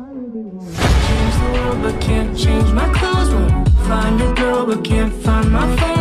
I my phone.